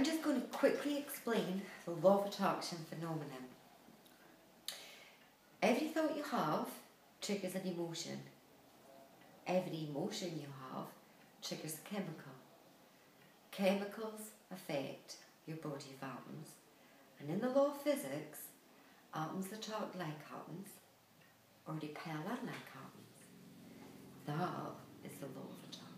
I'm just going to quickly explain the law of attraction phenomenon. Every thought you have triggers an emotion. Every emotion you have triggers a chemical. Chemicals affect your body of atoms. And in the law of physics, atoms attract like atoms or repel unlike atoms. That is the law of attraction.